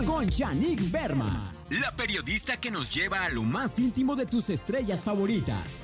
con, Shanique Berma, la periodista que nos lleva a lo más íntimo de tus estrellas favoritas.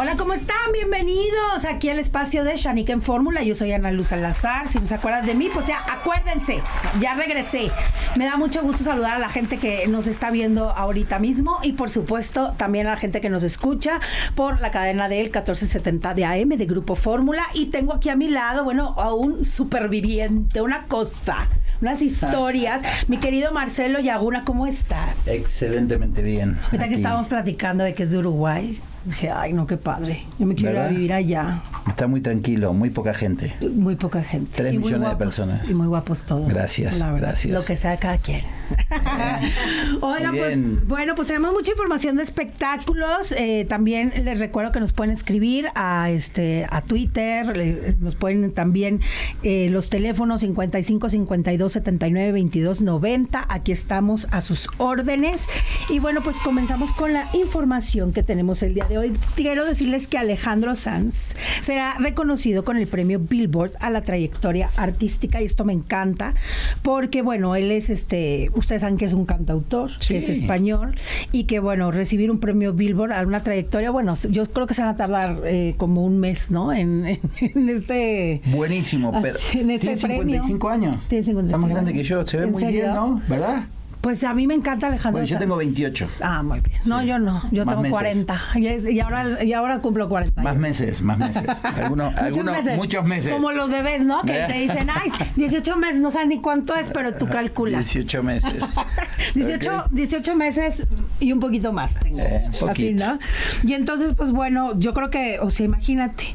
Hola, ¿cómo están? Bienvenidos aquí al espacio de Shanique en Fórmula. Yo soy Ana Luz Salazar. Si no se acuerdan de mí, pues ya acuérdense, ya regresé. Me da mucho gusto saludar a la gente que nos está viendo ahorita mismo y por supuesto también a la gente que nos escucha por la cadena del 1470 de AM de Grupo Fórmula. Y tengo aquí a mi lado, bueno, a un superviviente, una cosa unas historias. Mi querido Marcelo Yaguna, ¿cómo estás? Excelentemente bien. Ahorita que estábamos platicando de que es de Uruguay, dije, ay, no, qué padre. Yo me quiero ir a vivir allá. Está muy tranquilo, muy poca gente. Muy poca gente. Tres Y millones de personas. Y muy guapos todos. Gracias, gracias. Lo que sea cada quien. Oigan, pues, bueno, pues tenemos mucha información de espectáculos. Eh, también les recuerdo que nos pueden escribir a este a Twitter, le- nos pueden también eh, los teléfonos 55 52 79 22 90. Aquí estamos a sus órdenes. Y bueno, pues comenzamos con la información que tenemos el día de hoy. Quiero decirles que Alejandro Sanz será reconocido con el premio Billboard a la trayectoria artística y esto me encanta porque bueno, él es este, ustedes saben que es un cantautor, Sí. que es español y que bueno, recibir un premio Billboard a una trayectoria, bueno, yo creo que se van a tardar eh, como un mes, ¿no? En, en- en este Buenísimo, Así, pero en este tiene premio. 55 años. Tiene 55 Está más grande que yo, se ve ¿En muy serio? bien, ¿no? ¿Verdad? Pues a mí me encanta Alejandro. Bueno, yo tengo 28. Ah, muy bien. No, yo no. Yo Más tengo meses. 40. Y, es- y ahora, y ahora cumplo 40. Más meses, más meses. Algunos, algunos, muchos meses. Como los bebés, ¿no? Que ¿Eh? te dicen, ay, 18 meses, no sabes ni cuánto es, pero tú calculas. 18 meses. 18, Ok. 18 meses y un poquito más tengo. Eh, Así, poquito. ¿no? Y entonces, pues bueno, yo creo que, o sea, imagínate,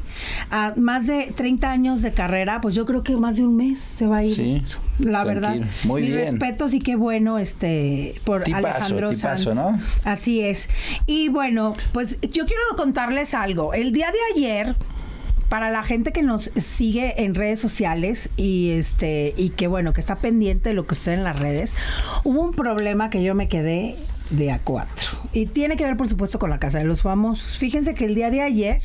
a más de 30 años de carrera, pues yo creo que más de un mes se va a ir Sí, esto. La verdad. Muy Mis bien. respetos y qué bueno este por Tipazo, Alejandro tipazo, Sanz. ¿no? Así es. Y bueno, pues yo quiero contarles algo. El día de ayer para la gente que nos sigue en redes sociales y este y que bueno, que está pendiente de lo que sucede en las redes, hubo un problema que yo me quedé de a cuatro. Y tiene que ver, por supuesto, con la Casa de los Famosos. Fíjense que el día de ayer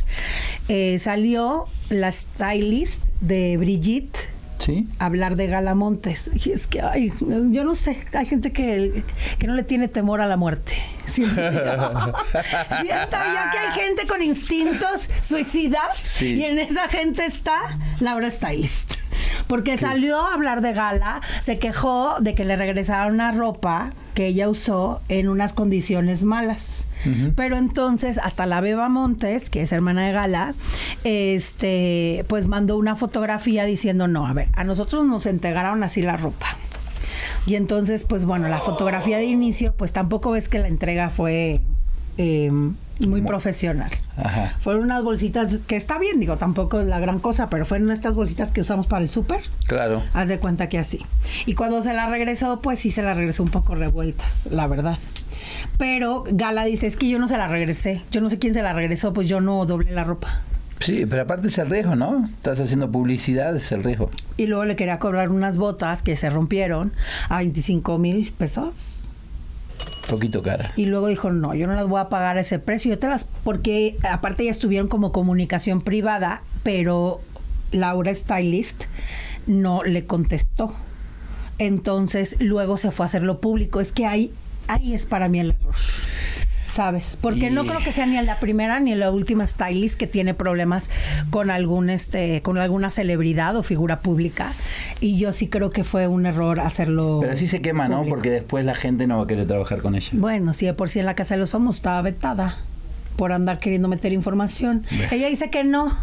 eh, salió la stylist de Brigitte ¿Sí? hablar de Galamontes. Y es que, ay, yo no sé, hay gente que, que no le tiene temor a la muerte. Siento yo, que hay gente con instintos suicidas Sí. y en esa gente está Laura Stylist. Porque salió a hablar de Gala, se quejó de que le regresaron una ropa que ella usó en unas condiciones malas. Pero entonces hasta la Beba Montes, que es hermana de Gala, este, pues mandó una fotografía diciendo, no, a ver, a nosotros nos entregaron así la ropa. Y entonces, pues bueno, la fotografía de inicio, pues tampoco ves que la entrega fue eh, muy profesional. Ajá. Fueron unas bolsitas que está bien, digo, tampoco es la gran cosa, pero fueron estas bolsitas que usamos para el súper. Claro. Haz de cuenta que así. Y cuando se la regresó, pues sí se la regresó un poco revueltas, la verdad. Pero Gala dice, es que yo no se la regresé. Yo no sé quién se la regresó, pues yo no doblé la ropa. Sí, pero aparte es el riesgo, ¿no? Estás haciendo publicidad, es el riesgo. Y luego le quería cobrar unas botas que se rompieron a 25 mil pesos. Poquito cara. Y luego dijo, no, yo no las voy a pagar ese precio. Yo te las, porque aparte ya estuvieron como comunicación privada, pero Laura Stylist no le contestó. Entonces luego se fue a hacerlo público. Es que ahí, ahí es para mí el error. ¿Sabes? Porque no creo que sea ni la primera ni la última stylist que tiene problemas con algún este, con alguna celebridad o figura pública. Y yo sí creo que fue un error hacerlo. Pero así se quema, ¿no? Porque después la gente no va a querer trabajar con ella. Bueno, sí, de por sí en la Casa de los Famosos estaba vetada por andar queriendo meter información. Ella dice que no,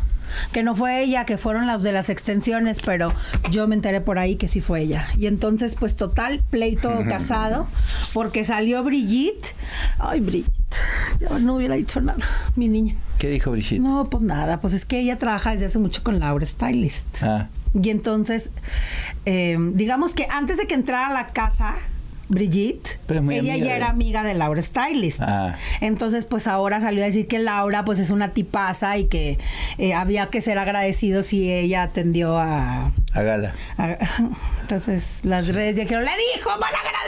que no fue ella, que fueron las de las extensiones, pero yo me enteré por ahí que sí fue ella. Y entonces, pues total, pleito casado, porque salió Brigitte. Ay, Brigitte, yo no hubiera dicho nada, mi niña. ¿Qué dijo Brigitte? No, pues nada, pues es que ella trabaja desde hace mucho con Laura Stylist. Ah, Y entonces, eh, digamos que antes de que entrara a la casa, Brigitte, ella ya de- era amiga de Laura Stylist. Ah. Entonces, pues ahora salió a decir que Laura pues es una tipaza y que eh, había que ser agradecido si ella atendió a... a gala. a- entonces las redes dijeron, le dijo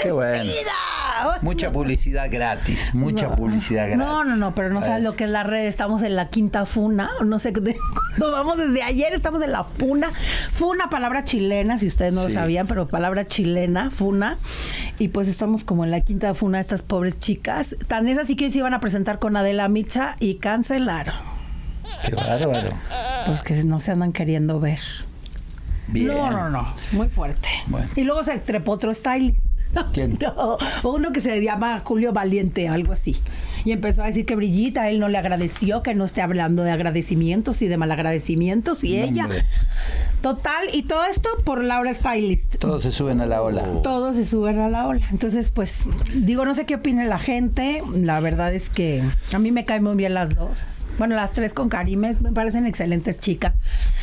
Qué bueno. malagradecida. Mucha publicidad gratis, mucha publicidad gratis. No, no, no, pero no sabes lo que es la red. Estamos en la quinta funa. No sé, cuando vamos desde ayer estamos en la funa. Funa, palabra chilena, si ustedes no lo sabían, pero palabra chilena, funa. Y pues estamos como en la quinta funa de estas pobres chicas. Tan es así que hoy se iban a presentar con Adela Micha y cancelaron. Qué bárbaro. Porque no se andan queriendo ver. No, no, no. Muy fuerte. Y luego se trepó otro stylist. ¿Quién? uno que se llama Julio Valiente, algo así. Y empezó a decir que Brillita, él no le agradeció, que no esté hablando de agradecimientos y de malagradecimientos. Y ella. Total, y todo esto por Laura Stylist. Todos se suben a la ola. Todos se suben a la ola. Entonces, pues, digo, no sé qué opina la gente. La verdad es que a mí me caen muy bien las dos. Bueno, las tres con Karimes me parecen excelentes chicas.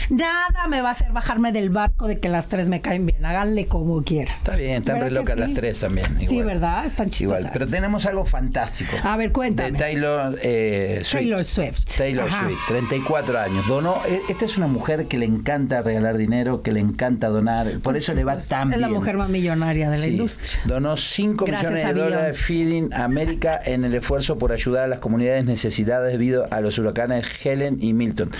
Nada me va a hacer bajarme del barco de que las tres me caen bien. Háganle como quieran. Está bien, están re locas las tres también. Sí, ¿verdad? Están chistosas. Igual, pero tenemos algo fantástico. A ver, cuéntame. De Taylor, eh, Swift. Taylor Swift. Taylor Swift, 34 años. Donó, e, esta es una mujer que le encanta regalar dinero, que le encanta donar. Por pues eso le va tan bien. Es la mujer más millonaria de la industria. Donó 5 millones de dólares a Feeding América en el esfuerzo por ayudar a las comunidades necesitadas debido a los huracanes Helen y Milton.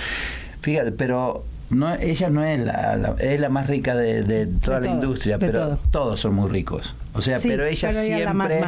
Fíjate, pero no, ella no es la, es la más rica de, toda la industria, pero todos son muy ricos. O sea, pero ella siempre.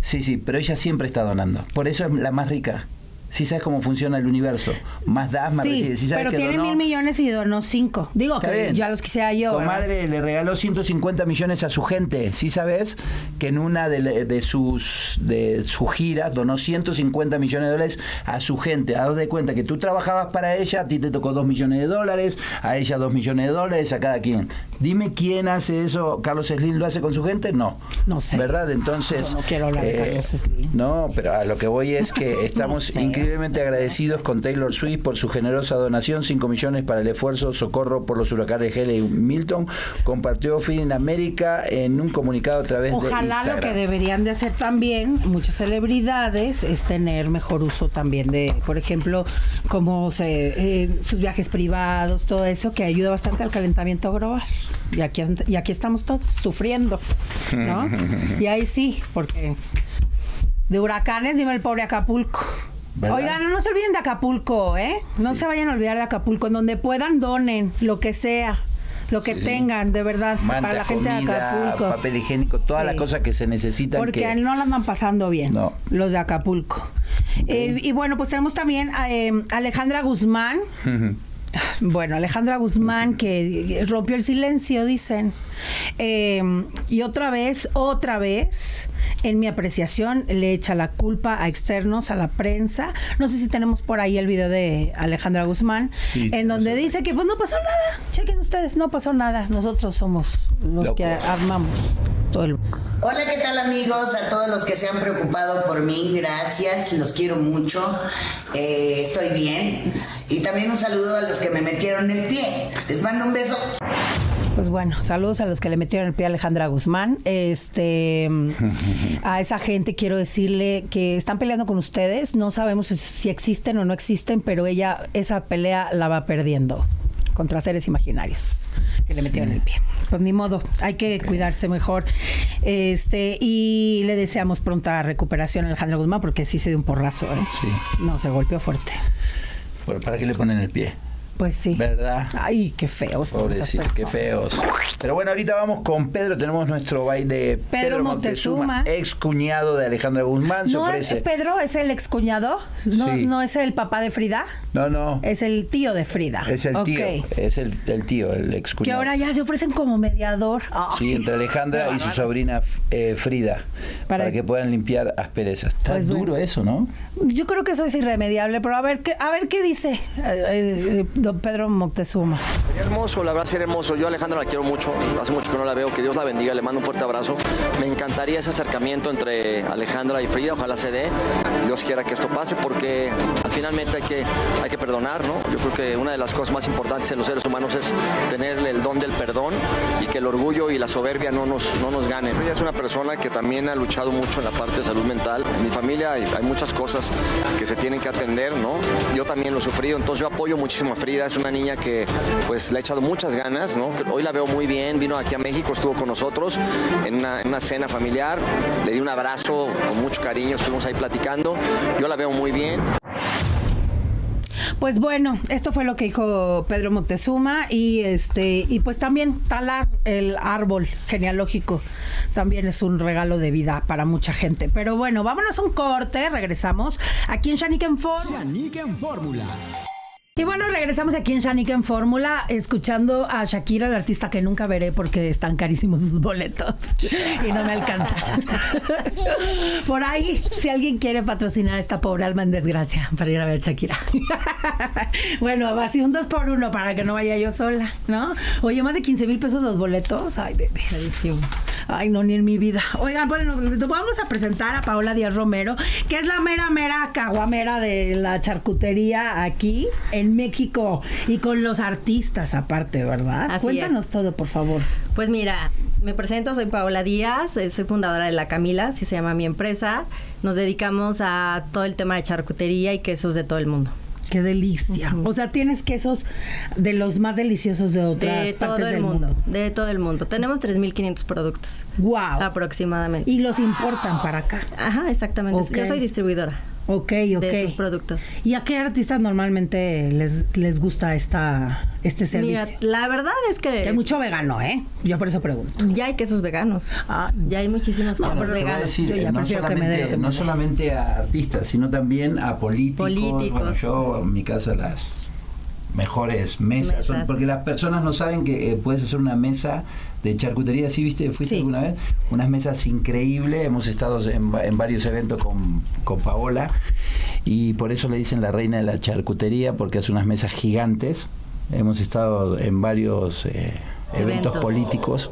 Sí, sí, pero ella siempre está donando. Por eso es la más rica sí sabes cómo funciona el universo. Más das, más recibes. Sí pero tiene mil millones y donó cinco. Digo que ya los quisiera yo. madre le regaló 150 millones a su gente. Sí sabes que en una de, sus de sus giras donó 150 millones de dólares a su gente. Haz de cuenta que tú trabajabas para ella, a ti te tocó 2 millones de dólares, a ella 2 millones de dólares, a cada quien. Dime quién hace eso. ¿Carlos Slim lo hace con su gente? No. No sé. ¿Verdad? Entonces. no quiero hablar de eh, Carlos Slim. No, pero a lo que voy es que estamos increíblemente agradecidos con Taylor Swift por su generosa donación, 5 millones para el esfuerzo socorro por los huracanes Helen y Milton. Compartió Fin América en un comunicado a través de Ojalá lo que deberían de hacer también muchas celebridades es tener mejor uso también de, por ejemplo, como se, eh, sus viajes privados, todo eso que ayuda bastante al calentamiento global. Y aquí, y aquí estamos todos sufriendo, ¿no? y ahí sí, porque de huracanes, dime el pobre Acapulco. Oigan, no se olviden de Acapulco, ¿eh? No se vayan a olvidar de Acapulco. En donde puedan, donen lo que sea. Lo que tengan, de verdad, para la gente de Acapulco. Papel higiénico, todas las cosas que se necesitan. Porque no la andan pasando bien, los de Acapulco. Eh, y bueno, pues tenemos también a eh, Alejandra Guzmán. Bueno, Alejandra Guzmán, que rompió el silencio, dicen. Em, y otra vez, otra vez, en mi apreciación, le echa la culpa a externos, a la prensa. No sé si tenemos por ahí el video de Alejandra Guzmán, en donde dice que pues no pasó nada. Chequen ustedes, no pasó nada. Nosotros somos los que armamos todo el... Hola, ¿qué tal amigos? A todos los que se han preocupado por mí, gracias, los quiero mucho. Eh, estoy bien. Y también un saludo a los que me metieron el pie. Les mando un beso. Pues bueno, saludos a los que le metieron el pie a Alejandra Guzmán. Este, a esa gente quiero decirle que están peleando con ustedes. No sabemos si existen o no existen, pero ella esa pelea la va perdiendo contra seres imaginarios que le metieron el pie. Pues ni modo, hay que cuidarse mejor. Este, y le deseamos pronta recuperación a Alejandra Guzmán porque sí se dio un porrazo, ¿eh? Sí. No, se golpeó fuerte. ¿Para qué le ponen el pie? Pues sí. ¿Verdad? Ay, qué feos. Pobrecito, qué feos. Pero bueno, ahorita vamos con Pedro. Tenemos nuestro baile Pedro, Montezuma, ex cuñado de Alejandra Guzmán. ¿No Pedro es el ex cuñado? ¿No, ¿No es el papá de Frida? No, no. Es el tío de Frida. Es el tío. Es el, tío, el ex cuñado. Que ahora ya se ofrecen como mediador. sí, entre Alejandra y su sobrina eh, Frida. Para, que puedan limpiar asperezas. Está pues duro eso, ¿no? Yo creo que eso es irremediable, pero a ver qué, a ver qué dice. Eh, eh, don Pedro Moctezuma. hermoso, la verdad, ser hermoso. Yo a Alejandra la quiero mucho, hace mucho que no la veo, que Dios la bendiga, le mando un fuerte abrazo. Me encantaría ese acercamiento entre Alejandra y Frida, ojalá se dé. Dios quiera que esto pase porque finalmente hay que, hay que perdonar, ¿no? Yo creo que una de las cosas más importantes en los seres humanos es tener el don del perdón y que el orgullo y la soberbia no nos, no nos ganen. Ella es una persona que también ha luchado mucho en la parte de salud mental. En mi familia hay, hay muchas cosas que se tienen que atender, ¿no? Yo también lo he sufrido, entonces yo apoyo muchísimo a Frida. Es una niña que pues le ha echado muchas ganas, ¿no? Hoy la veo muy bien, vino aquí a México, estuvo con nosotros en una, en una cena familiar, le di un abrazo con mucho cariño, estuvimos ahí platicando. Yo la veo muy bien. Pues bueno, esto fue lo que dijo Pedro Montezuma y este y pues también talar el árbol genealógico también es un regalo de vida para mucha gente. Pero bueno, vámonos a un corte, regresamos aquí en Shaniken Fórmula. Shaniken Fórmula. Y bueno, regresamos aquí en Shanik en Fórmula, escuchando a Shakira, la artista que nunca veré porque están carísimos sus boletos y no me alcanza. Por ahí, si alguien quiere patrocinar a esta pobre alma en desgracia para ir a ver a Shakira. Bueno, así un dos por uno para que no vaya yo sola, ¿no? Oye, más de 15 mil pesos los boletos. Ay, bebés. Ay, no, ni en mi vida. Oigan, bueno, vamos a presentar a Paola Díaz Romero, que es la mera, mera caguamera de la charcutería aquí en México y con los artistas aparte, ¿verdad? Así Cuéntanos es. todo, por favor. Pues mira, me presento, soy Paola Díaz, eh, soy fundadora de La Camila, así se llama mi empresa. Nos dedicamos a todo el tema de charcutería y quesos de todo el mundo. Qué delicia. O sea, tienes quesos de los más deliciosos de otras De todo partes el del mundo, mundo. de todo el mundo. Tenemos 3.500 productos Wow. aproximadamente. Y los importan para acá. Ajá, exactamente. Yo soy distribuidora Ok, ok. de esos productos. ¿Y a qué artistas normalmente les, les gusta esta, este servicio? Mira, la verdad es que Que hay mucho vegano, ¿eh? Yo por eso pregunto. ya hay quesos veganos. Ah, Ya hay muchísimas No, cosas a veganas. decir, Yo ya eh, no, prefiero que me dé lo solamente, que me no dé. solamente a artistas, sino también a políticos. Políticos. Bueno, yo en mi casa las mejores mesas, son- Mesas. porque las personas no saben que eh, puedes hacer una mesa de charcutería, ¿sí viste? ¿Fuiste Sí. alguna vez? Unas mesas increíbles, hemos estado en, en varios eventos con, con Paola y por eso le dicen la reina de la charcutería, porque hace unas mesas gigantes. Hemos estado en varios eh, eventos Eventos. políticos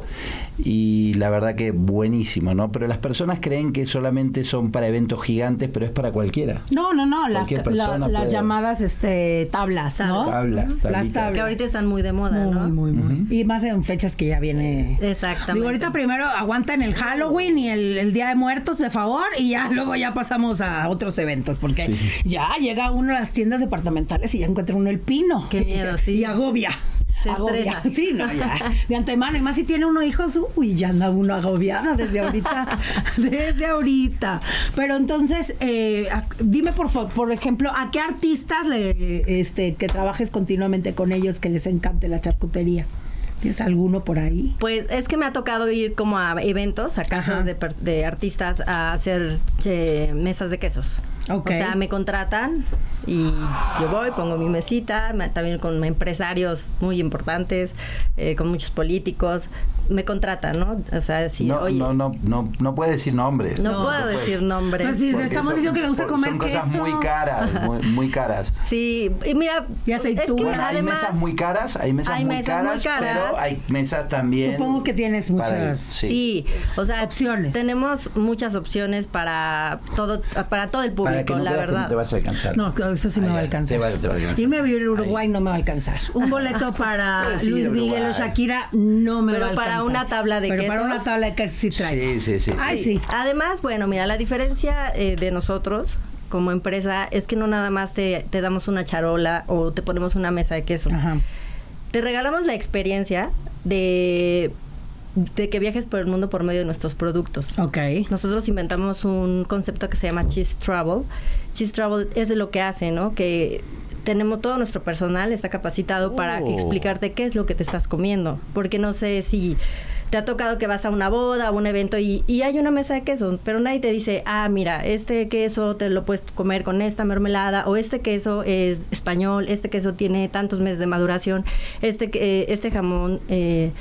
y la verdad que buenísimo, ¿no? Pero las personas creen que solamente son para eventos gigantes, pero es para cualquiera. No, no, no, las, la- las puede. llamadas este, tablas, ¿no? Tablas, Las tablitas. tablas. Que ahorita están muy de moda, Muy, ¿no? muy, muy. Y más en fechas que ya viene. Exactamente. Digo, ahorita primero aguantan el Halloween y el, el Día de Muertos, de favor, y ya luego ya pasamos a otros eventos, porque ya llega uno a las tiendas departamentales y ya encuentra uno el pino. Qué miedo, sí. Y agobia. Agobia. Sí, no, ya. De antemano. Y más si tiene uno hijos, uy, ya anda uno agobiada desde ahorita. desde ahorita. Pero entonces, eh, dime por por ejemplo, ¿a qué artistas le, este, que trabajes continuamente con ellos que les encante la charcutería? ¿Tienes alguno por ahí? Pues es que me ha tocado ir como a eventos, a casas de, de artistas a hacer eh, mesas de quesos. O sea, me contratan y yo voy, pongo mi mesita, me- también con empresarios muy importantes, eh, con muchos políticos. Me contratan, ¿no? O sea, si, no, oye, no, no, no, no puedes decir nombres. no puedo puedes. decir nombres. Pues Porque estamos son- diciendo que le gusta comer Son cosas queso. muy caras, muy, muy caras. Sí, y mira, Y es que aceitunas. Bueno, hay además... mesas muy caras, hay mesas, hay muy, mesas muy caras, caras. pero hay mesas también. Supongo que tienes para- muchas- Sí. o sea, Opciones. Tenemos muchas opciones para todo, para todo el público, para que no la creas que verdad. no te vas a alcanzar. No, eso sí me va a alcanzar. te va- te va a alcanzar. Irme a vivir a Uruguay no me va a alcanzar. Un boleto para Luis Miguel o. Shakira no me Pero va a alcanzar. para una tabla de Pero para una tabla de quesos sí trae. Sí, sí, sí. Ay, Sí. sí. Además, bueno, mira, la diferencia eh, de nosotros como empresa es que no nada más te, te damos una charola o te ponemos una mesa de quesos. Ajá. Te regalamos la experiencia de, de que viajes por el mundo por medio de nuestros productos. Ok. Nosotros inventamos un concepto que se llama Cheese Travel. Cheese Travel es de lo que hace, ¿no? Que tenemos todo nuestro personal está capacitado para Oh. explicarte qué es lo que te estás comiendo, porque no sé si te ha tocado que vas a una boda, a un evento y, y hay una mesa de quesos, pero nadie te dice, ah, mira, este queso te lo puedes comer con esta mermelada, o este queso es español, este queso tiene tantos meses de maduración, este, eh, este jamón eh,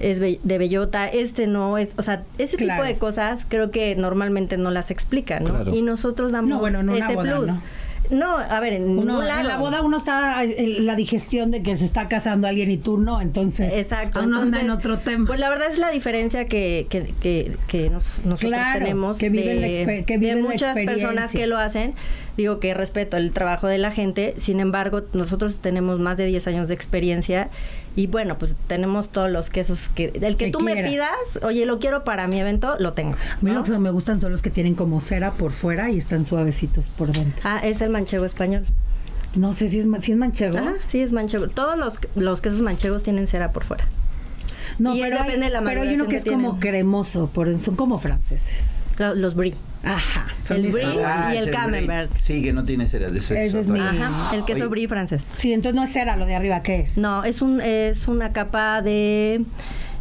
es de bellota, este no es, o sea, ese Claro. tipo de cosas creo que normalmente no las explican, ¿no? Claro. Y nosotros damos No, bueno, en una ese boda, plus. ¿no? No, a ver, en Uno, lado. en la boda uno está en la digestión de que se está casando alguien y tú no, entonces Exacto. uno anda en entonces, otro tema. Pues la verdad es la diferencia que, que, que, que nos- nosotros Claro, tenemos que viven de, que de viven la muchas personas que lo hacen. digo que respeto el trabajo de la gente, sin embargo, nosotros tenemos más de 10 años de experiencia y bueno, pues tenemos todos los quesos que el que, tú me pidas, oye, lo quiero para mi evento, lo tengo. A mí los que me gustan son los que tienen como cera por fuera y están suavecitos por dentro. Ah, es el manchego español. No sé si es, si es manchego. Ah, sí, es manchego. Todos los, los quesos manchegos tienen cera por fuera. No, pero, hay, pero hay uno que, es como cremoso, por, son como franceses. Los brie. Ajá. El brie y el camembert. Sí, que no tiene cera de sexo. Ese es mi... Ajá, el queso brie francés. Sí, entonces no es cera lo de arriba, ¿qué es? No, es un es una capa de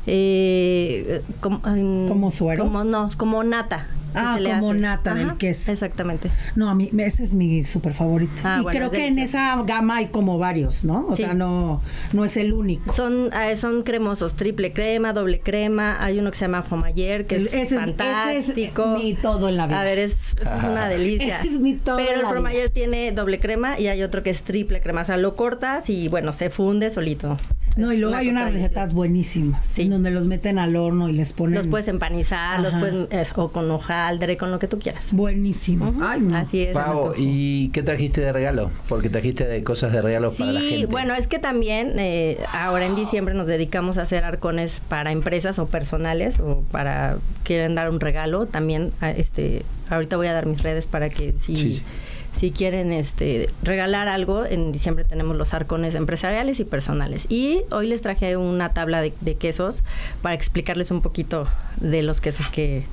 eh, como, como suero. Como no, como nata. Ah, como nata del queso. Exactamente. No, a mí ese es mi súper favorito. Ah, y creo que en esa gama hay como varios, ¿no? O sea, no, no es el único. Son, eh, son cremosos, triple crema, doble crema. Hay uno que se llama Fomayer, que es fantástico. Ese es mi todo en la vida. A ver, es, es una delicia. Ese es mi todo Pero el Fomayer tiene doble crema y hay otro que es triple crema. O sea, lo cortas y bueno, se funde solito. No, y luego hay unas recetas buenísimas, sí. donde los meten al horno y les ponen... Los puedes empanizar, los puedes, o con hojaldre, con lo que tú quieras. Buenísimo. Ay, Así es. Pau, ¿y qué trajiste de regalo? Porque trajiste de cosas de regalo para la gente. Sí, bueno, es que también eh, ahora en diciembre nos dedicamos a hacer arcones para empresas o personales o para quieren dar un regalo. También, este, ahorita voy a dar mis redes para que si... Sí, sí si quieren este regalar algo, en diciembre tenemos los arcones empresariales y personales. Y hoy les traje una tabla de, de quesos para explicarles un poquito de los quesos que,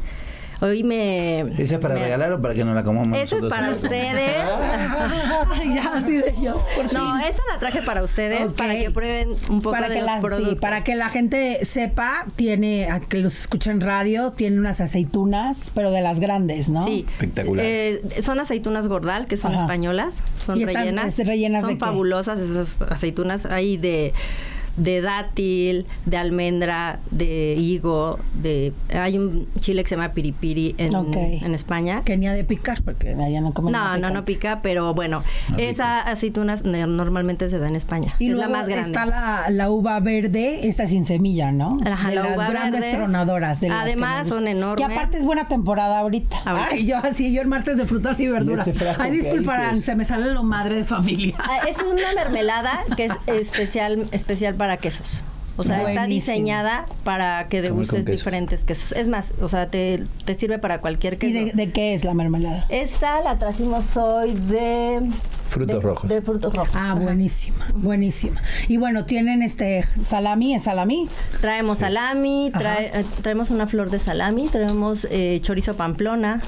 Hoy me. ¿Esa es para regalar o para que no la comamos? Esa es para ustedes. ya, así de yo. no, esa la traje para ustedes, para que prueben un poco de los productos. para que la gente sepa, tiene, a que los escucha en radio, tiene unas aceitunas, pero de las grandes, ¿no? Sí. Espectaculares. Eh, son aceitunas gordal, que son españolas, son rellenas. rellenas son fabulosas esas aceitunas. Hay de de dátil, de almendra, de higo, de hay un chile que se llama piripiri en, en España. Que ni ha de picar porque allá no comen. No, no, no pica, pero bueno, esa aceituna normalmente se da en España. Y es la más grande. Está la, la, uva verde, esa sin semilla, ¿no? Ajá, la las uva grandes verde. tronadoras. De Además son enormes. Que aparte es buena temporada ahorita. ahorita. Ay, yo así, yo el martes de frutas y verduras. Y este Ay, disculparán, se me sale lo madre de familia. Ah, es una mermelada que es especial, especial para quesos. O sea, Buenísimo. está diseñada para que degustes quesos. diferentes quesos. Es más, o sea, te, te sirve para cualquier ¿Y queso. de, de qué es la mermelada? Esta la trajimos hoy de... Frutos de- rojos. De frutos rojos. Ah, buenísima, buenísima. Y bueno, tienen este salami, ¿es salami? Traemos salami, trae- eh, traemos una flor de salami, traemos eh, chorizo pamplona,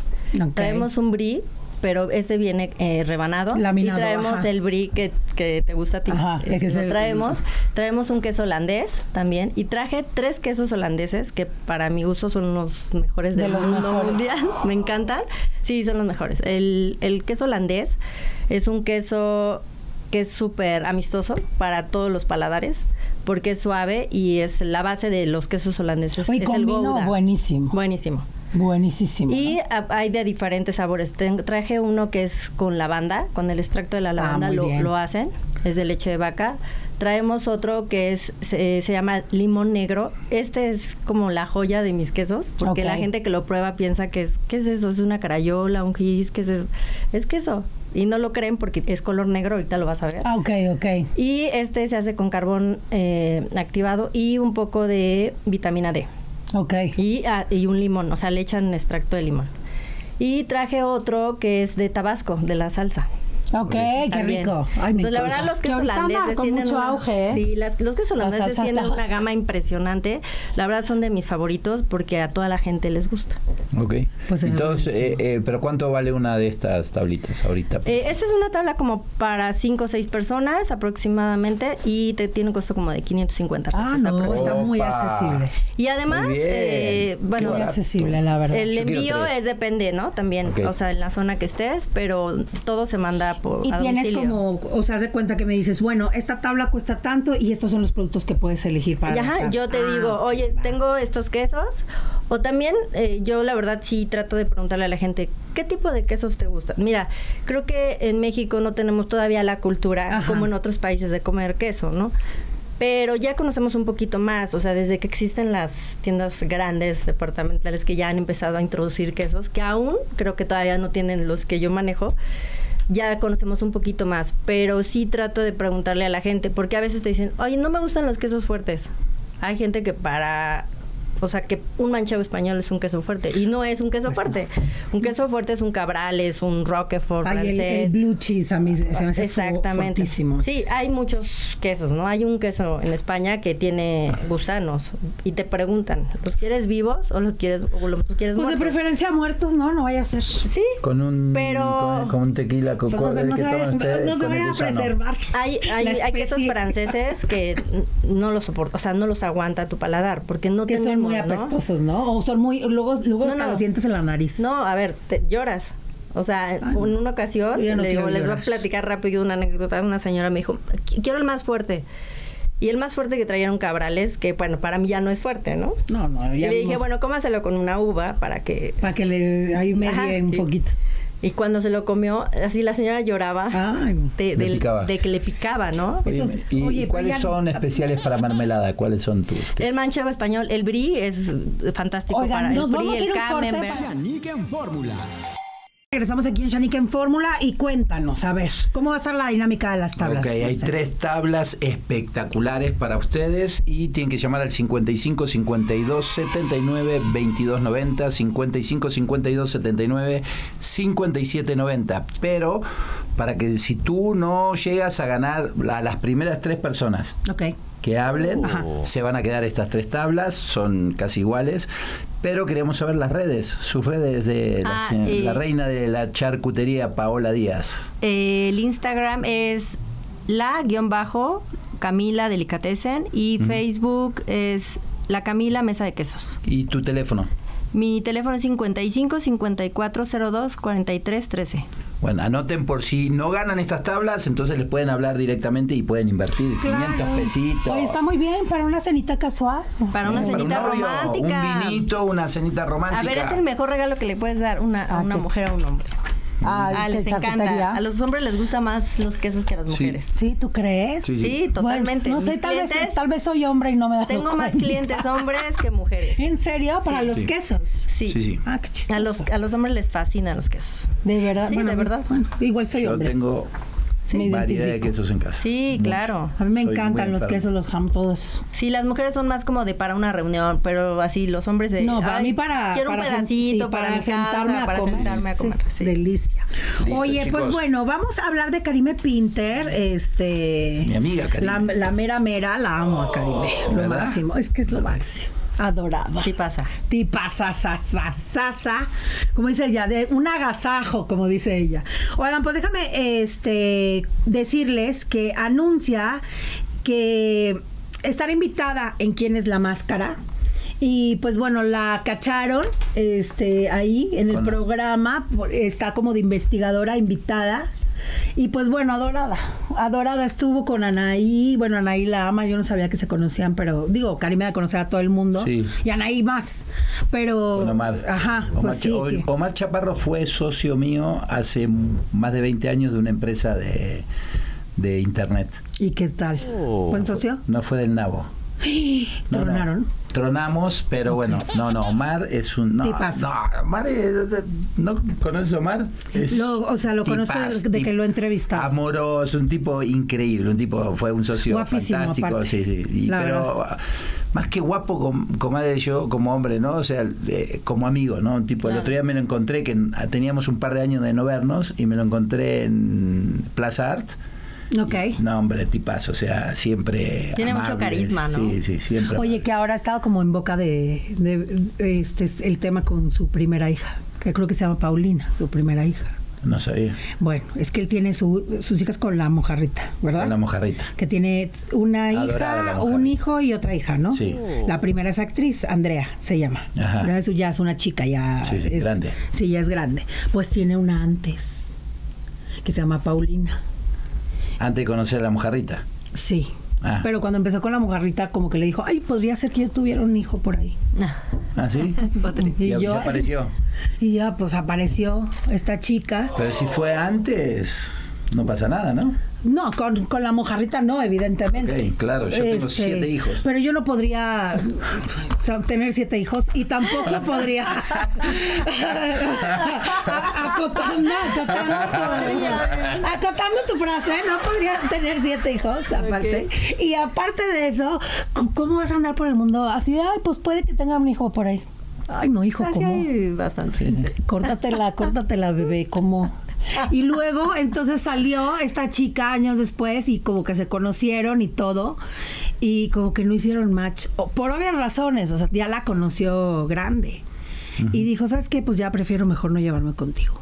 traemos un brie, pero este viene eh, rebanado. Laminado, y traemos ajá. el brie que, que te gusta a ti. Ajá, Ese que es lo el- traemos. Traemos un queso holandés también. Y traje tres quesos holandeses que para mi gusto son los mejores De del mundo mejores. mundial. Me encantan. Sí, son los mejores. El, el queso holandés es un queso que es súper amistoso para todos los paladares porque es suave y es la base de los quesos holandeses. Oye, es el Gouda. buenísimo. Buenísimo. Buenísimo. Y hay de diferentes sabores. Ten- traje uno que es con lavanda, con el extracto de la lavanda Ah, muy lo, hacen, es de leche de vaca. Traemos otro que es se, se llama limón negro. Este es como la joya de mis quesos, porque la gente que lo prueba piensa que es ¿qué es eso? Es una carayola, un gis, ¿qué es eso? Es queso. Y no lo creen porque es color negro, ahorita lo vas a ver. Ah, ok, ok. Y este se hace con carbón eh, activado y un poco de vitamina D. Y, ah, y un limón, o sea, le echan extracto de limón. Y traje otro que es de Tabasco, de la salsa. Ok, qué También. rico. Ay, me Entonces, la verdad, los Que quesos anda holandeses con tienen mucho una- auge, ¿eh? Sí, las- los quesos La holandeses tienen una gama impresionante. La verdad son de mis favoritos porque a toda la gente les gusta. Ok. Pues, Entonces, eh, eh, ¿pero cuánto vale una de estas tablitas ahorita? Eh, esta es una tabla como para 5 o 6 personas aproximadamente y te tiene un costo como de 550 pesos. Ah, no, aproximadamente. está muy accesible. Y además, eh, bueno, Muy accesible, la verdad. El Yo envío es depende, ¿no? También, Ok. o sea, en la zona que estés, pero todo se manda por Y a tienes domicilio. como, o sea, de cuenta que me dices, bueno, esta tabla cuesta tanto y estos son los productos que puedes elegir para. Ajá, yo te Ah, digo, oye, va. tengo estos quesos. O también, eh, yo la verdad sí trato de preguntarle a la gente, ¿qué tipo de quesos te gustan? Mira, creo que en México no tenemos todavía la cultura, Ajá. como en otros países, de comer queso, ¿no? Pero ya conocemos un poquito más, o sea, desde que existen las tiendas grandes departamentales que ya han empezado a introducir quesos, que aún creo que todavía no tienen los que yo manejo, ya conocemos un poquito más, pero sí trato de preguntarle a la gente, porque a veces te dicen, oye, no me gustan los quesos fuertes. Hay gente que para o sea, que un manchego español es un queso fuerte y no es un queso fuerte. Un queso fuerte es un cabral, es un roquefort francés. El, blue cheese a mí se me hace Exactamente. Sí, hay muchos quesos, ¿no? Hay un queso en España que tiene gusanos y te preguntan, ¿los quieres vivos o los quieres o los quieres Pues de preferencia muertos, ¿no? No vaya a ser. Sí. Con un pero con, un tequila coco pues no, se, vaya, no se vaya a preservar. Hay hay, hay quesos franceses que no los soportan, o sea, no los aguanta tu paladar porque no tenemos muy apestosos, ¿no? O son muy, luego, luego hasta los sientes en la nariz. No, a ver, te, lloras. O sea, en una ocasión, le digo, les voy a platicar rápido una anécdota. Una señora me dijo, quiero el más fuerte. Y el más fuerte que traía un cabrales, que bueno, para mí ya no es fuerte, ¿no? No, no. y le dije, bueno, cómaselo con una uva para que... Para que le ahí medie un poquito. Y cuando se lo comió, así la señora lloraba de, que le picaba, ¿no? ¿Y, cuáles son especiales para mermelada? ¿Cuáles son tus? El manchego español, el brie es fantástico para el brie, el camembert. en Fórmula. Regresamos aquí en Shanique en Fórmula y cuéntanos, a ver, ¿cómo va a ser la dinámica de las tablas? Ok, hay tres tablas espectaculares para ustedes y tienen que llamar al 55 52 79 22 90, 55 52 79 57 90. Pero para que si tú no llegas a ganar a las primeras tres personas. que hablen, se van a quedar estas tres tablas, son casi iguales, pero queremos saber las redes, sus redes de la, ah, eh, reina de la charcutería, Paola Díaz. el Instagram es la-camila delicatessen y Facebook es la Camila Mesa de Quesos. ¿Y tu teléfono? Mi teléfono es 55 5402 43 13. Bueno, anoten por si no ganan estas tablas, entonces les pueden hablar directamente y pueden invertir 500 pesitos. está muy bien para una cenita casual. Para una cenita romántica. Un vinito, una cenita romántica. A ver, es el mejor regalo que le puedes dar una, a una mujer o a un hombre. Ah, les encanta. A los hombres les gusta más los quesos que a las mujeres. Sí, ¿tú crees? Sí, totalmente. no sé, tal, vez, tal vez soy hombre y no me da Tengo más clientes hombres que mujeres. ¿En serio? ¿Para los quesos? Sí. Sí, Ah, qué chistoso. A los, a los hombres les fascinan los quesos. ¿De verdad? Sí, de verdad. igual soy Yo hombre. tengo variedad de quesos en casa. Sí, claro. A mí me encantan los quesos, los ham, todos. Sí, las mujeres son más como de para una reunión, pero así los hombres de. No, para mí para. Quiero un pedacito para, sentarme, a para sentarme a comer. Delicia. Oye, pues bueno, vamos a hablar de Karime Pinter. Este. Mi amiga Karime. La, mera mera, la amo a Karime. Es lo máximo. Es que es lo máximo adorada. Tipaza. Tipaza, sa, como dice ella, de un agasajo, como dice ella. Oigan, pues déjame este, decirles que anuncia que estará invitada en Quién es la Máscara. Y pues bueno, la cacharon este, ahí en el programa, está como de investigadora invitada y pues bueno, adorada. Adorada estuvo con Anaí. Bueno, Anaí la ama. Yo no sabía que se conocían, pero digo, Karime de conocer a todo el mundo. Y Anaí más. Pero. Omar. Ajá. Omar, pues Omar Chaparro fue socio mío hace más de 20 años de una empresa de, de internet. ¿Y qué tal? Oh. ¿Buen socio? No fue del Nabo. ¿Tronaron? Tronamos, pero bueno, no, no, Omar es un... No, no Omar, ¿no conoces a Omar? o sea, lo conozco de que lo he entrevistado. Amoroso, un tipo increíble, un tipo, fue un socio fantástico, sí, sí, pero más que guapo, como, yo, como hombre, ¿no? O sea, como amigo, ¿no? Un tipo, el otro día me lo encontré, que teníamos un par de años de no vernos, y me lo encontré en Plaza Art, Ok. no, hombre, tipazo, o sea, siempre. Tiene mucho carisma, ¿no? Sí, sí, siempre. Oye, que ahora ha estado como en boca de, este el tema con su primera hija, que creo que se llama Paulina, su primera hija. No sabía. Bueno, es que él tiene sus hijas con la mojarrita, ¿verdad? Con la mojarrita. Que tiene una hija, un hijo y otra hija, ¿no? Sí. La primera es actriz, Andrea se llama. Ajá. Ya es una chica, ya. Sí, es grande. Sí, ya es grande. Pues tiene una antes, que se llama Paulina. Antes de conocer a la mojarrita. Sí. Ah. Pero cuando empezó con la mojarrita, como que le dijo, ay, podría ser que yo tuviera un hijo por ahí. ¿Ah, sí? y, ya, yo, apareció. Y ya, pues apareció esta chica. Pero si fue antes, no pasa nada, ¿no? No, con, con la mojarrita no, evidentemente. claro, yo tengo Este, siete hijos. Pero yo no podría tener siete hijos y tampoco podría. acotando, acotando, tu, acotando tu frase, no podría tener siete hijos, aparte. Y aparte de eso, ¿cómo vas a andar por el mundo así? de, Ay, pues puede que tenga un hijo por ahí. Ay, no, hijo, Así ¿cómo? hay bastante. Córtatela, córtatela, bebé, ¿cómo? Y luego, entonces salió esta chica años después y como que se conocieron y todo, y como que no hicieron match, o- por obvias razones, o sea, ya la conoció grande. Y dijo, ¿sabes qué? Pues ya prefiero mejor no llevarme contigo.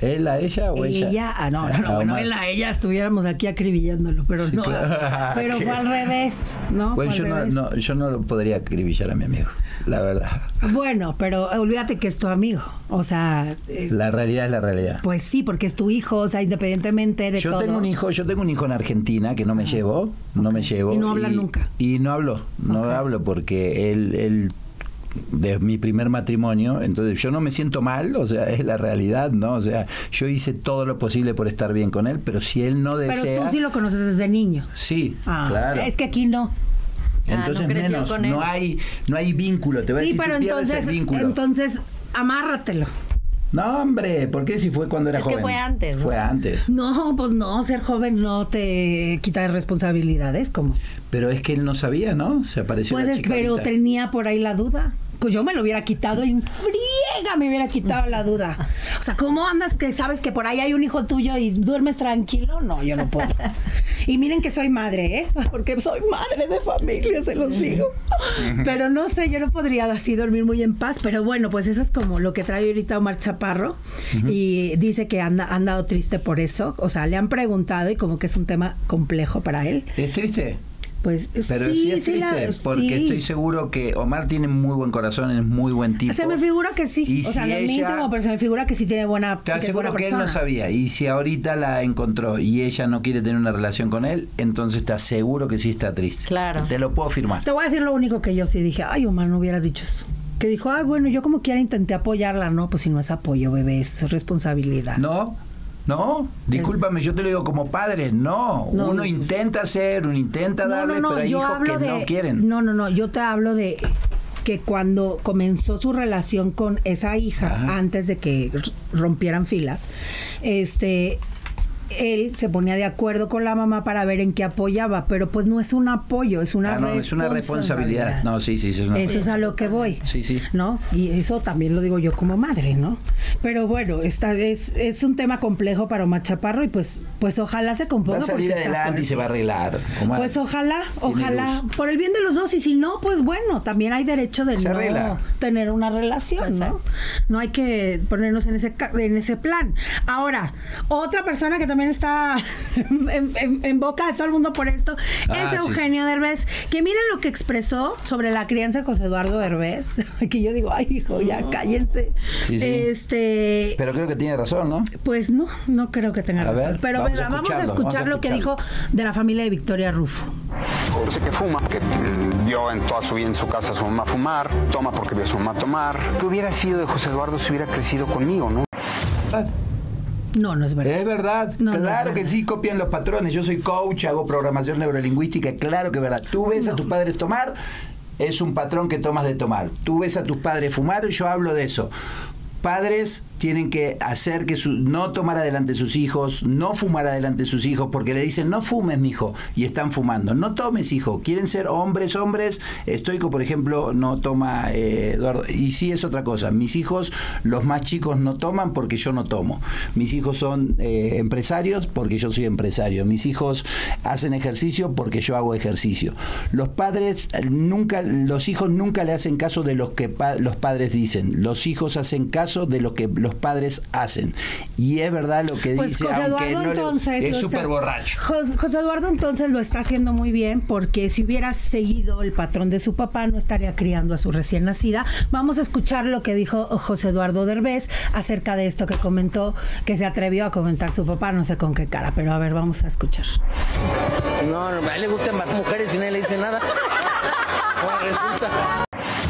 ¿Él a ella o ella? Ella, ah, no, no, no, Ah, bueno, él a ella estuviéramos aquí acribillándolo, pero no. claro. Pero fue al revés, ¿no? Bueno, yo no, no, yo no lo podría acribillar a mi amigo, la verdad. Bueno, pero olvídate que es tu amigo. O sea, eh, La realidad es la realidad. pues sí, porque es tu hijo, o sea, independientemente de yo todo. tengo un hijo, yo tengo un hijo en Argentina que no me llevo, no me llevo. Y no hablan nunca. Y no hablo, no Ok. hablo porque él, él de mi primer matrimonio, entonces yo no me siento mal, o sea, es la realidad, ¿no? O sea, yo hice todo lo posible por estar bien con él, pero si él no Pero desea... tú sí lo conoces desde niño. Sí, Ah, claro. Es que aquí no. Entonces Ah, no creció menos, con él. no hay, no hay vínculo, te voy a Sí, decir, pero tú entonces, el vínculo. entonces, amárratelo. No, hombre, ¿por qué si fue cuando era Es que joven? fue antes, ¿no? Fue antes. No, pues no, ser joven no te quita de responsabilidades, como. Pero es que él no sabía, ¿no? Se apareció Pues la chica pero ahorita. tenía por ahí la duda. Pues yo me lo hubiera quitado en me hubiera quitado la duda. O sea, ¿cómo andas que sabes que por ahí hay un hijo tuyo y duermes tranquilo? No, yo no puedo. Y miren que soy madre, ¿eh? Porque soy madre de familia, se los digo. Pero no sé, yo no podría así dormir muy en paz. Pero bueno, pues eso es como lo que trae ahorita Omar Chaparro. Y dice que anda, ha andado triste por eso. O sea, le han preguntado y como que es un tema complejo para él. ¿Es triste? Pues Pero sí, sí, es sí la- triste, porque sí. estoy seguro que Omar tiene muy buen corazón, es muy buen tipo. Se me figura que sí. Y o sea, no es mi íntimo, pero se me figura que sí tiene buena Te aseguro que él no sabía. Y si ahorita la encontró y ella no quiere tener una relación con él, entonces te aseguro que sí está triste. Claro. Te lo puedo firmar. Te voy a decir lo único que yo sí dije, ay, Omar, no hubieras dicho eso. Que dijo, ay, bueno, yo como quiera intenté apoyarla. No, pues si no es apoyo, bebé, es responsabilidad. No, no, discúlpame, yo te lo digo como padre, no. No. Uno intenta hacer, uno intenta darle, no, no, pero hay hijos que de... no quieren. No, no, no, yo te hablo de que cuando comenzó su relación con esa hija, Ajá. antes de que rompieran filas, este él se ponía de acuerdo con la mamá para ver en qué apoyaba, pero pues no es un apoyo, es una Ah, no, es una responsabilidad. No, sí, sí, sí, es una Eso es a lo que voy. Sí, sí. ¿No? Y eso también lo digo yo como madre, ¿no? Pero bueno, esta es, es un tema complejo para Omar Chaparro y pues, pues ojalá se componga. Va a salir adelante y se va a arreglar. Omar. Pues ojalá, ojalá, luz. por el bien de los dos, y si no, pues bueno, también hay derecho de Se no arregla. tener una relación, ¿no? No hay que ponernos en ese, en ese plan. Ahora, otra persona que también está en, en- en boca de todo el mundo por esto Ah, es sí. Eugenio Derbez, que miren lo que expresó sobre la crianza de José Eduardo Derbez, que yo digo, ay hijo, ya cállense. Sí, sí. Este, Pero creo que tiene razón, ¿no? pues no, no creo que tenga A ver, razón. Pero vamos vamos a escucharlo, escuchar vamos a lo que dijo de la familia de Victoria Rufo. Sé que fuma, que vio en toda su vida en su casa a su mamá fumar, toma porque vio a su mamá tomar. ¿Qué hubiera sido de José Eduardo si hubiera crecido conmigo, no? No, no es verdad. Es verdad, No, no claro que sí, copian los patrones. Yo soy coach, hago programación neurolingüística, claro que es verdad. Tú ves a tus padres tomar, es un patrón que tomas de tomar. Tú ves a tus padres fumar, yo hablo de eso. Padres tienen que hacer que su, no tomar adelante sus hijos, no fumar adelante sus hijos, porque le dicen, no fumes, mijo, y están fumando. No tomes, hijo. Quieren ser hombres, hombres. Estoico, por ejemplo, no toma, eh, Eduardo. Y sí es otra cosa. Mis hijos, los más chicos, no toman porque yo no tomo. Mis hijos son eh, empresarios porque yo soy empresario. Mis hijos hacen ejercicio porque yo hago ejercicio. Los padres eh, nunca, los hijos nunca le hacen caso de lo que los padres dicen. Los hijos hacen caso de lo que los padres hacen. Y es verdad lo que Pues dice, José aunque Eduardo no le- entonces es lo súper está- borracho. Jo- José Eduardo entonces lo está haciendo muy bien porque si hubiera seguido el patrón de su papá no estaría criando a su recién nacida. Vamos a escuchar lo que dijo José Eduardo Derbez acerca de esto que comentó, que se atrevió a comentar su papá, no sé con qué cara, pero a ver, vamos a escuchar. No, no, a él le gustan más mujeres y nadie le dice nada. Ahora resulta.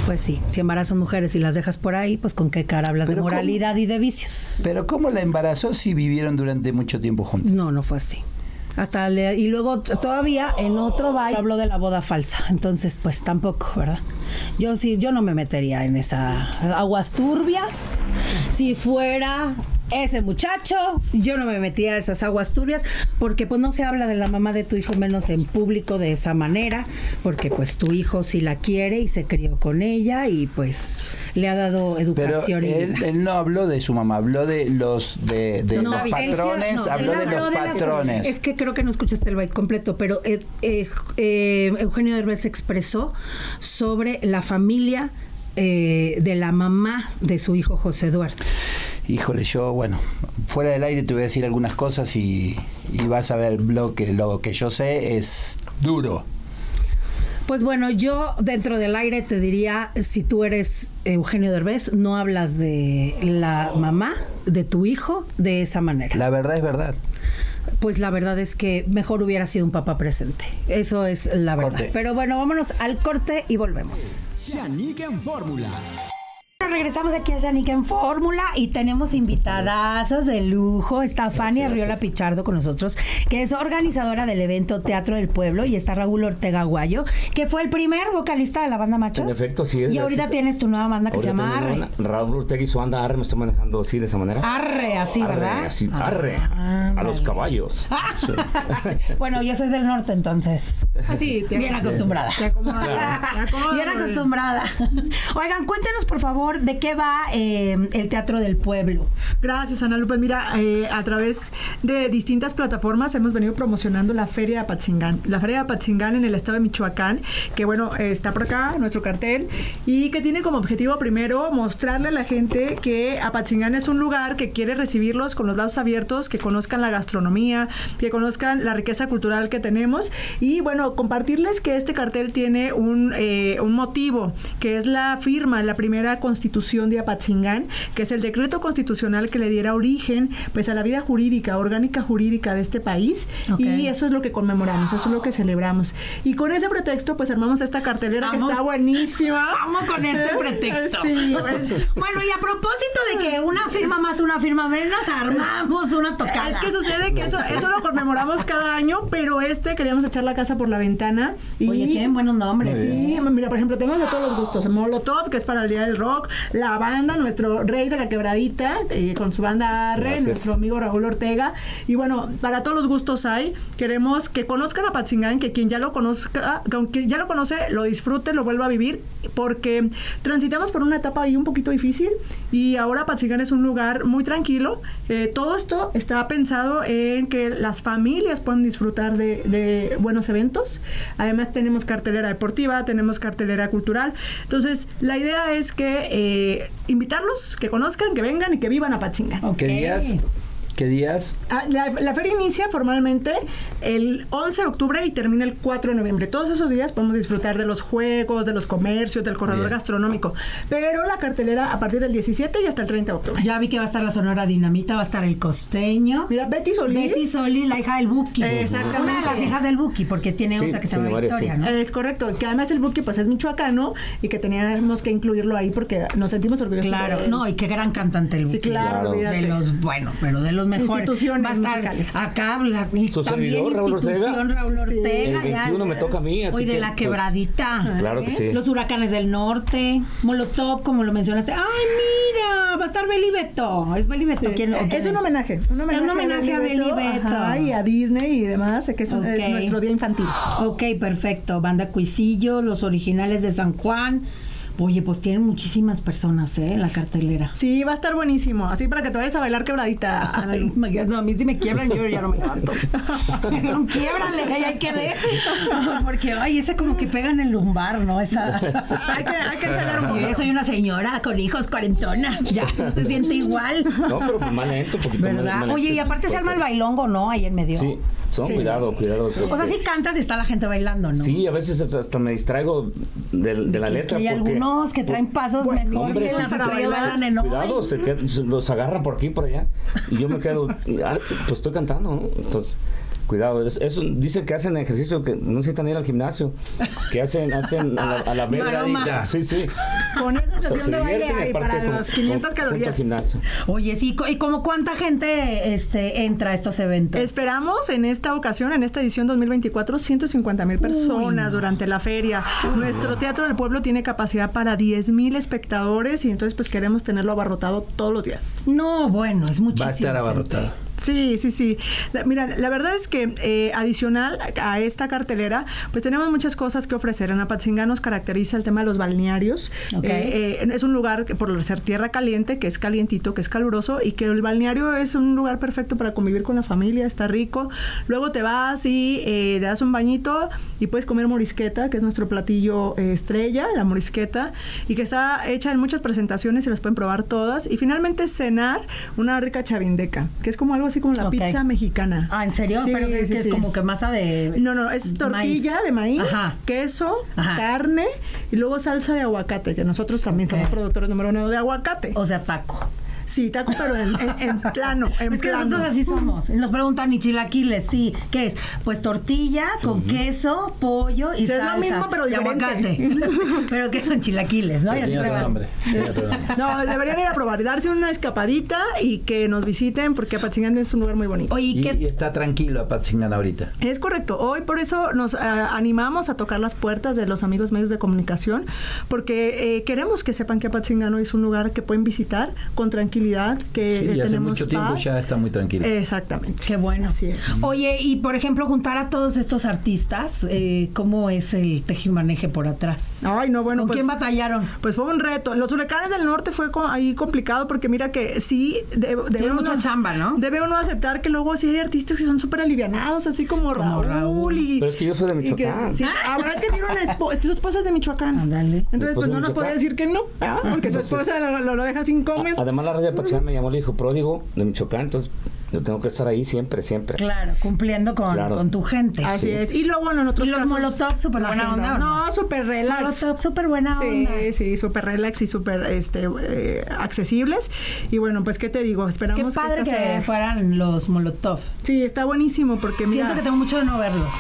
Pues sí, si embarazan mujeres y las dejas por ahí, pues con qué cara hablas de moralidad y de vicios. Pero ¿cómo la embarazó si vivieron durante mucho tiempo juntos? No, no fue así. Hasta y luego todavía en otro baile habló de la boda falsa. Entonces, pues tampoco, ¿verdad? Yo sí, yo no me metería en esa aguas turbias. Si fuera ese muchacho, yo no me metía a esas aguas turbias, porque pues no se habla de la mamá de tu hijo menos en público de esa manera, porque pues tu hijo sí la quiere y se crió con ella y pues le ha dado educación. Pero él, no habló de su mamá, habló de los de, los patrones, habló de los patrones. es que creo que no escuchaste el byte completo, pero eh, eh, eh, Eugenio Derbez expresó sobre la familia de la mamá de su hijo José Eduardo. Híjole, yo, bueno, fuera del aire te voy a decir algunas cosas y, vas a ver lo que, lo que yo sé es duro. Pues bueno, yo dentro del aire te diría, si tú eres Eugenio Derbez, no hablas de la mamá de tu hijo de esa manera. La verdad es verdad. Pues la verdad es que mejor hubiera sido un papá presente. Eso es la verdad. Pero bueno, vámonos al corte y volvemos. en Fórmula regresamos aquí a Yannick en Fórmula y tenemos invitadazos de lujo. Está Fanny Arriola Pichardo con nosotros, que es organizadora del evento Teatro del Pueblo, y está Raúl Ortega Guayo, que fue el primer vocalista de la banda Machos. En efecto, sí es. Y ahorita tienes tu nueva banda que se llama Arre. Raúl Ortega y su banda Arre me estoy manejando así, de esa manera. Arre, así, ¿verdad? Así, ah, arre. a los caballos. bueno, yo soy del norte, entonces. Así, bien acostumbrada. Bien acostumbrada. Oigan, cuéntenos, por favor, de qué va eh, el Teatro del Pueblo. Gracias, Ana Lupe. Mira, eh, a través de distintas plataformas hemos venido promocionando la Feria de Apatzingán. La Feria de Apatzingán en el estado de Michoacán, que bueno, está por acá, nuestro cartel, y que tiene como objetivo primero mostrarle a la gente que Apatzingán es un lugar que quiere recibirlos con los brazos abiertos, que conozcan la gastronomía, que conozcan la riqueza cultural que tenemos y bueno, compartirles que este cartel tiene un, eh, un motivo, que es la firma, la primera constitución Constitución de Apatzingán, que es el decreto constitucional que le diera origen pues a la vida jurídica, orgánica jurídica de este país y eso es lo que conmemoramos, eso es lo que celebramos. Y con ese pretexto pues armamos esta cartelera que está buenísima. Vamos con este pretexto. Pues, bueno, y a propósito de que una firma más, una firma menos, armamos una tocada. Es que sucede que eso, eso lo conmemoramos cada año, pero este queríamos echar la casa por la ventana. Y, Oye, tienen buenos nombres. Sí, mira, por ejemplo, tenemos de todos los gustos. Molotov, que es para el Día del Rock, la banda, nuestro rey de la quebradita, eh, con su banda Arre, nuestro amigo Raúl Ortega. Y bueno, para todos los gustos hay. Queremos que conozcan a Patzingán, que quien ya lo conozca, que ya lo conoce, lo disfrute, lo vuelva a vivir, porque transitamos por una etapa ahí un poquito difícil y ahora Patzingán es un lugar muy tranquilo. Eh, todo esto está pensado en que las familias puedan disfrutar de, de buenos eventos. Además tenemos cartelera deportiva, tenemos cartelera cultural. Entonces, la idea es que eh, invitarlos, que conozcan, que vengan y que vivan a Patzingán. ¿Qué días? ¿Qué días? Ah, la, feria inicia formalmente el 11 de octubre y termina el 4 de noviembre. Todos esos días podemos disfrutar de los juegos, de los comercios, del corredor gastronómico. Pero la cartelera a partir del 17 y hasta el 30 de octubre. Ya vi que va a estar la Sonora Dinamita, va a estar el Costeño. Mira, Betty Solís. Betty Solís, la hija del Buki. Exactamente. Una de las hijas del Buki, porque tiene otra que se llama Victoria, ¿no? Es correcto. Que además el Buki pues es michoacano y que teníamos que incluirlo ahí porque nos sentimos orgullosos. Claro, no, y qué gran cantante el Buki. Sí, claro. De los, bueno, pero de los mejores. Instituciones va a estar acá la, Su servidor, Raúl Ortega. Raúl Ortega. El 21 me toca a mí. Así Hoy de la pues, quebradita. claro que sí. Los huracanes del norte. Molotov, como lo mencionaste. ¡Ay, mira! Va a estar Beli Beto. Es Beli Beto. ¿Quién, es, un homenaje. Un homenaje, un homenaje a Beli Beto. y a Disney y demás. Que es nuestro día infantil. Ok, perfecto. Banda Cuisillo, los originales de San Juan. Oye, pues tienen muchísimas personas, ¿eh? En la cartelera. Sí, va a estar buenísimo. Así para que te vayas a bailar quebradita. no, a mí si me quiebran, yo ya no me levanto. no, quiebrale, ahí quedé. Porque, ay, ese como que pega en el lumbar, ¿no? Esa... hay, que, hay que un poco. Yo soy una señora con hijos cuarentona. Ya, no se siente igual. No, pero más lento, un poquito ¿verdad? Oye, y aparte se arma el bailongo, ¿no? Ahí en medio. Sí. Son, cuidado, cuidado. O sea, si cantas y está la gente bailando, ¿no? Sí, a veces hasta me distraigo de, la letra. hay algunos que traen pasos mejor que las estrellas bailan en Cuidado, se los agarran por aquí por allá. Y yo me quedo, ah, pues estoy cantando, Entonces, Cuidado, es, es un- dice que hacen ejercicio que no necesitan ir al gimnasio, que hacen hacen a la, a la vez. Sí, sí. Con esa O sea, sesión se de baile para con- las con- 500 junto al calorías. gimnasio. Oye, sí, co- ¿y como cuánta gente este, entra a estos eventos? Esperamos en esta ocasión, en esta edición 2024, 150 mil personas durante la feria. Nuestro Teatro del Pueblo tiene capacidad para 10 mil espectadores y entonces pues queremos tenerlo abarrotado todos los días. No, bueno, es muchísimo. Va a estar abarrotado. Sí, sí, sí. La- mira, la verdad es que eh, adicional a esta cartelera, pues tenemos muchas cosas que ofrecer. En Apatzingán nos caracteriza el tema de los balnearios. Ok. Eh, eh, es un lugar que por ser tierra caliente, que es calientito, que es caluroso y que el balneario es un lugar perfecto para convivir con la familia, está rico. Luego te vas y eh, te das un bañito y puedes comer morisqueta, que es nuestro platillo eh, estrella, la morisqueta, y que está hecha en muchas presentaciones y las pueden probar todas. Y finalmente cenar una rica chavindeca, que es como algo así como la pizza mexicana. Ah, ¿en serio? Sí, Pero que, sí, que es sí. como que masa de... No, no, es tortilla maíz. de maíz, Ajá. queso, Ajá. carne y luego salsa de aguacate, que nosotros también somos productores número uno de aguacate. O sea, taco. Sí, taco, pero en, en- en plano, en es que plano. nosotros así somos. Nos preguntan, ¿y chilaquiles? Sí. ¿Qué es? Pues tortilla con queso, pollo y Sí, es lo mismo, pero y diferente. aguacate. pero ¿qué son chilaquiles? ¿no? Y así te vas. No, deberían ir a probar y darse una escapadita y que nos visiten porque Apatzingán es un lugar muy bonito. Oye, ¿y Y, qué? y está tranquilo Apatzingán ahorita. Es correcto. Hoy por eso nos ah, animamos a tocar las puertas de los amigos medios de comunicación, porque eh, queremos que sepan que Apatzingán hoy es un lugar que pueden visitar con tranquilidad, que Sí, eh, y hace tenemos mucho tiempo ya está muy tranquilo. Exactamente. Qué bueno. Así es. Oye, y por ejemplo, juntar a todos estos artistas, eh, ¿cómo es el tejimaneje por atrás? Ay, no, bueno, ¿Con pues, quién batallaron? Pues fue un reto. Los huracanes del norte fue co- ahí complicado porque mira que sí de- debe Tiene uno- mucha chamba, ¿no? Debe uno aceptar que luego sí hay artistas que son súper alivianados, así como, Como Raúl, Raúl. y Pero es que yo soy de y que- Michoacán. sí, ahora es que tiene una esposa, su esposa es de Michoacán. Ándale. Entonces, pues no nos Michoacán. puede decir que no, ¿ah? porque su esposa lo, lo- lo deja sin comer. Además, la de Pachán me llamó, le dijo pródigo de Michoacán, entonces yo tengo que estar ahí siempre, siempre. Claro, cumpliendo con, Claro. con tu gente. Así Sí. es. Y luego, bueno, en otros ¿Y los casos, Molotov, súper la buena onda, no? No, súper relax. Molotov, súper buena Sí, onda. sí, súper relax y súper este, eh, accesibles. Y bueno, pues, ¿qué te digo? Qué Esperamos padre que, que, fueran los Molotov. Sí, está buenísimo porque mira... Siento que tengo mucho de no verlos.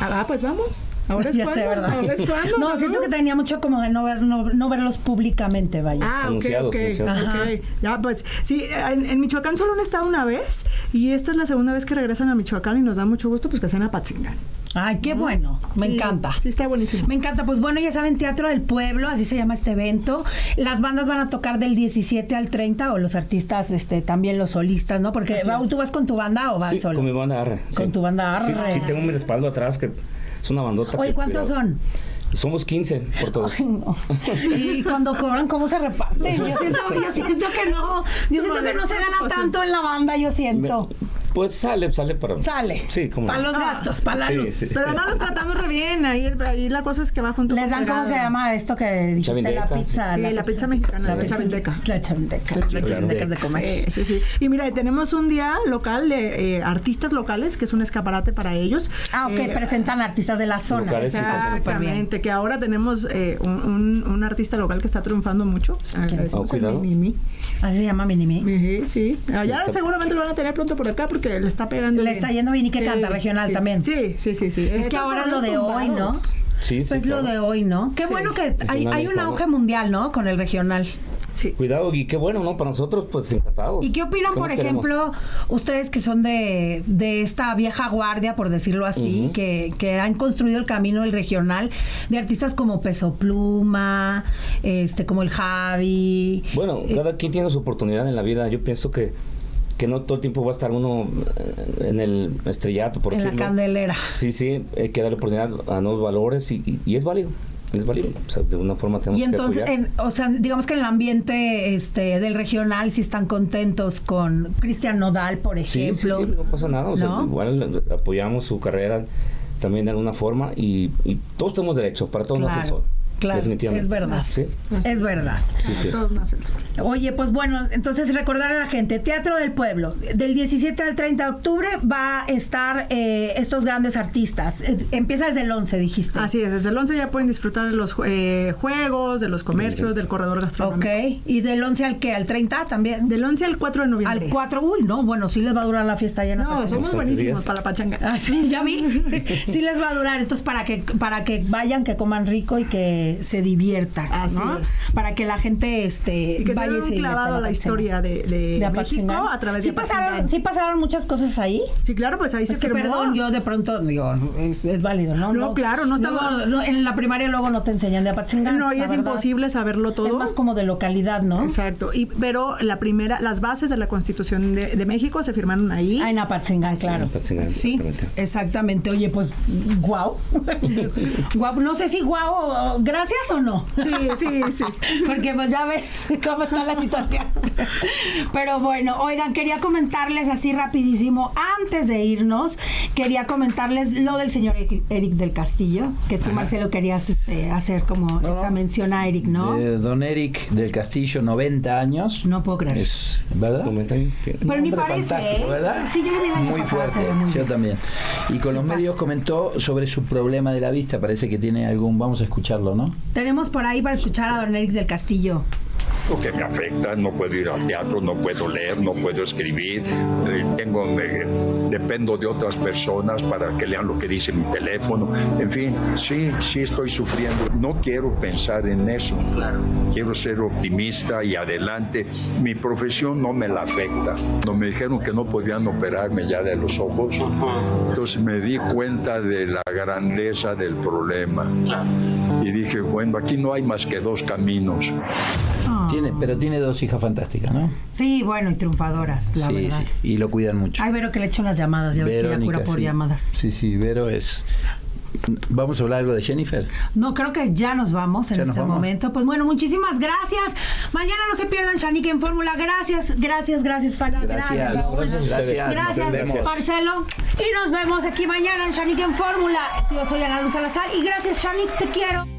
Ah, pues vamos. Ahora es ya cuando. sé, ¿verdad? Ahora es cuando. no, siento que tenía mucho como de no, ver, no, no verlos públicamente, vaya. Ah, ok, ok. anunciados. ok. Ya, pues, sí, en, en Michoacán solo han estado una vez y esta es la segunda vez que regresan a Michoacán y nos da mucho gusto pues que sean a Patzingán. Ay, qué bueno. Me Sí, encanta. Sí, está buenísimo. Me encanta, pues bueno, ya saben, Teatro del Pueblo, así se llama este evento. Las bandas van a tocar del 17 al 30 o los artistas, este, también los solistas, ¿no? Porque Así Raúl, es. ¿tú vas con tu banda o vas Sí, solo? con mi banda Arre. Con sí. tu banda Sí, Arre. Sí, tengo mi respaldo atrás, que es una bandota. Oye, que- ¿cuántos cuidado. son? Somos 15 por todos. Ay, no. Y cuando cobran, ¿cómo se reparten? Yo siento, yo siento que no, yo siento que no se gana tanto en la banda, yo siento. Pues sale, sale para. Sale. Sí, como. Para los gastos, para la Sí, luz. sí. Pero no los tratamos re bien. Ahí, el- ahí la cosa es que va junto Les dan, ¿cómo se llama esto que dijiste? Chavindeca, La pizza. Sí, la pizza mexicana, la pizza- chavindeca. La chavindeca. La chavindeca es de comer. Sí, sí, sí. Y mira, tenemos un día local de eh, artistas locales, que es un escaparate para ellos. Ah, ok, Eh, presentan artistas de la zona. Locales, sí, sí, sí. Exactamente, que ahora tenemos eh, un, un- un artista local que está triunfando mucho. O sea, ¿Quién? le decimos Oh. Minimi. Así se llama Minimi. Ujú, Sí, allá seguramente lo van a tener pronto por acá porque le está pegando. Le está yendo bien y que canta regional sí. también. Sí, sí, sí, sí. Es que ahora lo de hoy, ¿no? Sí, sí. Pues lo de hoy, ¿no? Qué Sí. bueno que hay, hay un auge mundial, ¿no? Con el regional. Sí. Cuidado, y qué bueno, ¿no? Para nosotros, pues encantados. ¿Y qué opinan, ¿Qué por ejemplo, ustedes que son de, de esta vieja guardia, por decirlo así, que, que han construido el camino del regional, de artistas como Peso Pluma, este, como el Javi? Bueno, Eh, cada quien tiene su oportunidad en la vida. Yo pienso que, que no todo el tiempo va a estar uno eh, en el estrellato, por en la decirlo. candelera. Sí, sí, hay que darle oportunidad a nuevos valores y, y- y es válido. Es válido. O sea, de una forma tenemos Y entonces, que en- o sea, digamos que en el ambiente este, del regional sí están contentos con Cristian Nodal, por Sí, sí, ejemplo. sí, no pasa nada. O sea, ¿No? igual apoyamos su carrera también de alguna forma y, y todos tenemos derecho, para todos Claro. sol. Claro, Definitivamente. es verdad. Sí. Es verdad. Sí, sí. Oye, pues bueno, entonces recordar a la gente, Teatro del Pueblo, del 17 al 30 de octubre va a estar eh, estos grandes artistas. Empieza desde el 11, dijiste. Así es, desde el 11 ya pueden disfrutar de los eh, juegos, de los comercios, del corredor gastronómico. Ok, ¿y del 11 al qué? ¿Al 30 también? Del 11 al 4 de noviembre. Al 4, uy, no, bueno, sí les va a durar la fiesta llena. No, somos buenísimos días. para la pachanga. Ah, sí, ya vi. sí les va a durar. Entonces, para que, para que vayan, que coman rico y que se diviertan. Así ¿no? es. Para que la gente este, Y que se vaya se un clavado a la historia de, de, de México Apatzingán. a través sí de pasaron, sí pasaron muchas cosas ahí. Sí, claro, pues ahí se Es que firmó. perdón, yo de pronto digo, es, es válido, ¿no? No, claro, no estaba- Luego, no, en la primaria luego no te enseñan de Apatzingán. No, y es verdad. imposible saberlo todo. Es más como de localidad, ¿no? Exacto. Y, pero la primera, las bases de la Constitución de, de México se firmaron ahí. Ah, en Apatzingán, claro. en Apatzingán, sí, exactamente. exactamente. Oye, pues, guau. guau. No sé si guau, o- gracias o no. Sí, sí, sí. Porque pues ya ves cómo está la situación. Pero bueno, oigan, quería comentarles así rapidísimo, antes de irnos, quería comentarles lo del señor Eric del Castillo, que tú, Marcelo, querías este, hacer como No, esta mención a Eric, ¿no? De don Eric del Castillo, 90 años. No puedo creer. Es, ¿Verdad? Comentarios tiene. Pero ni parece, fantástico, ¿eh? ¿verdad? Sí, yo Muy pasado, fuerte, muy yo también. Y con los ¿Qué medios comentó sobre su problema de la vista, parece que tiene algún, vamos a escucharlo, ¿no? Tenemos por ahí para escuchar a don Eric del Castillo. Lo que me afecta, no puedo ir al teatro, no puedo leer, no puedo escribir, eh, tengo, eh, dependo de otras personas para que lean lo que dice mi teléfono, en fin, sí, sí estoy sufriendo, no quiero pensar en eso, quiero ser optimista y adelante, mi profesión no me la afecta, no me dijeron que no podían operarme ya de los ojos, entonces me di cuenta de la grandeza del problema y dije, bueno, aquí no hay más que dos caminos. Tiene, pero tiene dos hijas fantásticas, ¿no? Sí, bueno, y triunfadoras, la sí, verdad. sí, y lo cuidan mucho. Ay, Vero, que le echo unas llamadas, ya ves que ella Verónica, cura por sí. llamadas. Sí, sí, Vero es... ¿Vamos a hablar algo de Jennifer? No, creo que ya nos vamos en nos este vamos. momento. Pues bueno, muchísimas gracias. Mañana no se pierdan Shanique en Fórmula. Gracias, gracias, gracias, Fara. Gracias. Gracias. Gracias. Marcelo. Y nos vemos aquí mañana en Shanique en Fórmula. Yo soy Ana Luz Salazar y gracias, Shanique, te quiero.